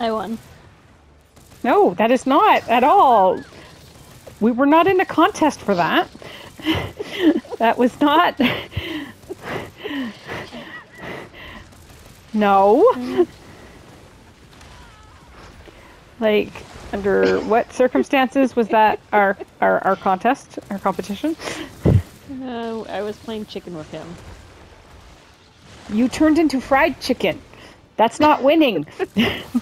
I won. No, that is not at all. We were not in a contest for that. that was not. no. Like, under what circumstances was that our our, our contest, our competition? Uh, I was playing chicken with him. You turned into fried chicken. That's not winning.